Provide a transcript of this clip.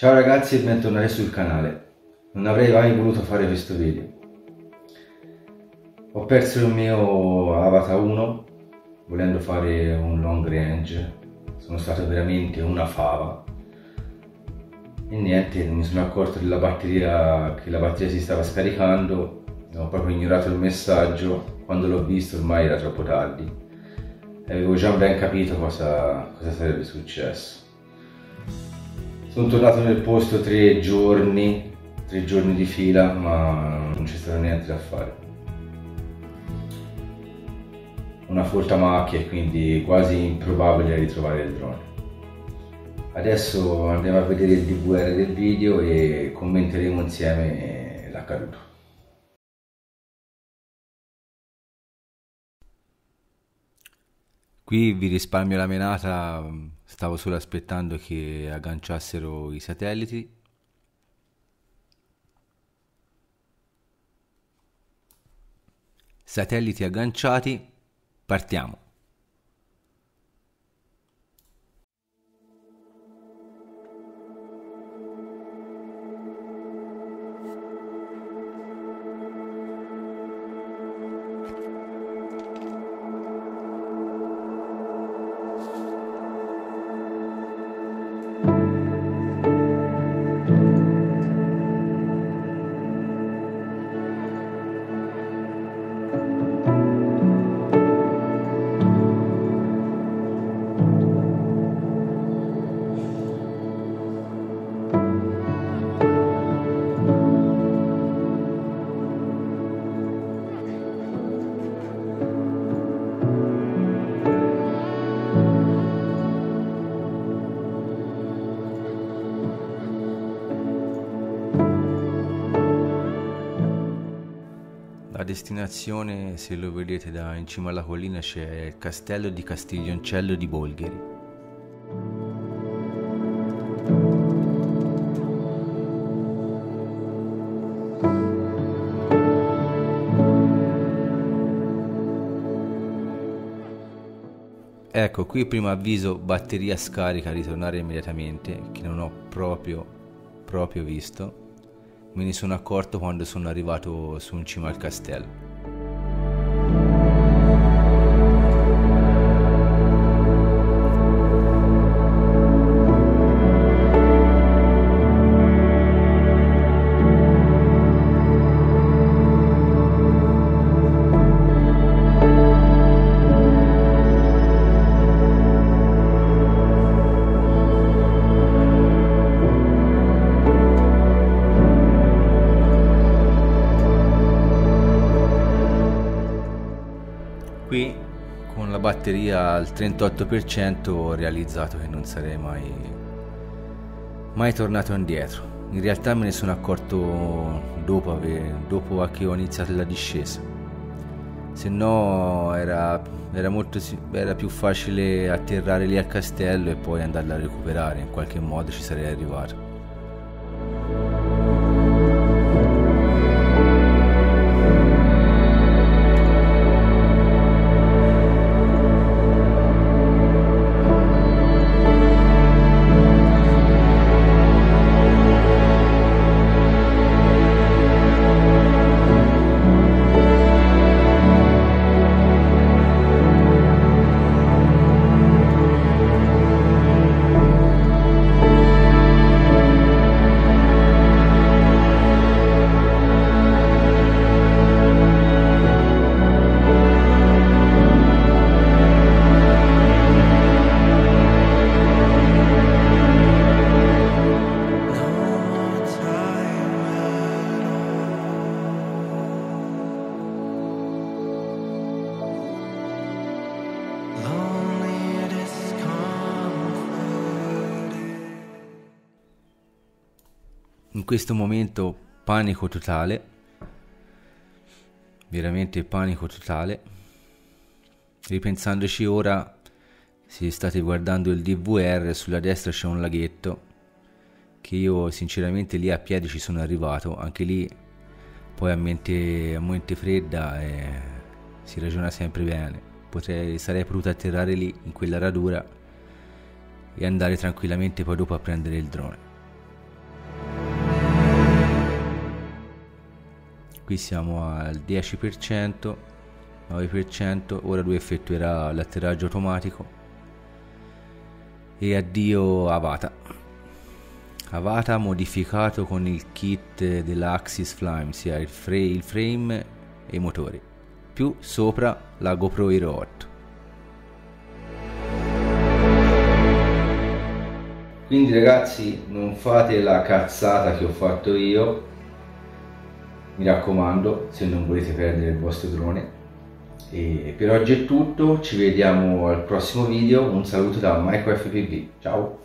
Ciao ragazzi e bentornati sul canale. Non avrei mai voluto fare questo video. Ho perso il mio Avatar 1 volendo fare un long range. Sono stato veramente una fava. E niente, mi sono accorto della batteria che la batteria si stava scaricando. Ho proprio ignorato il messaggio. Quando l'ho visto ormai era troppo tardi. Avevo già ben capito cosa, cosa sarebbe successo. Sono tornato nel posto tre giorni, tre giorni di fila, ma non c'è stato niente da fare. Una folta macchia e quindi quasi improbabile ritrovare il drone. Adesso andiamo a vedere il DVR del video e commenteremo insieme l'accaduto. Qui vi risparmio la menata, stavo solo aspettando che agganciassero i satelliti. Satelliti agganciati, partiamo. La destinazione, se lo vedete da in cima alla collina, c'è il castello di Castiglioncello di Bolgheri. Ecco, qui primo avviso batteria scarica, ritornare immediatamente, che non ho proprio, proprio visto. Me ne sono accorto quando sono arrivato su in cima al castello. Con la batteria al 38% ho realizzato che non sarei mai, mai tornato indietro. In realtà me ne sono accorto dopo, dopo che ho iniziato la discesa. Se no era, era, molto, era più facile atterrare lì al castello e poi andarla a recuperare. In qualche modo ci sarei arrivato. In questo momento panico totale, veramente panico totale. Ripensandoci ora, se state guardando il DVR, sulla destra c'è un laghetto che io sinceramente lì a piedi ci sono arrivato, anche lì poi a mente, a mente fredda e si ragiona sempre bene. Potrei, sarei potuto atterrare lì in quella radura e andare tranquillamente poi dopo a prendere il drone. Qui siamo al 10% 9% ora lui effettuerà l'atterraggio automatico. E addio Avata. Avata modificato con il kit dell'Axis Flame sia il, il frame e i motori. Più sopra la GoPro Hero 8 quindi ragazzi non fate la cazzata che ho fatto io mi raccomando se non volete perdere il vostro drone. E per oggi è tutto ci vediamo al prossimo video. Un saluto da MicroFPV ciao